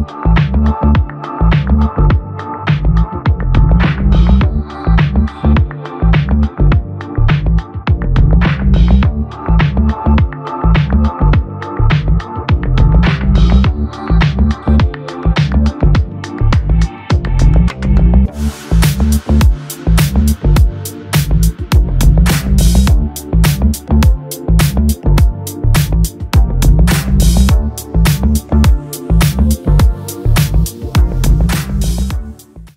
Música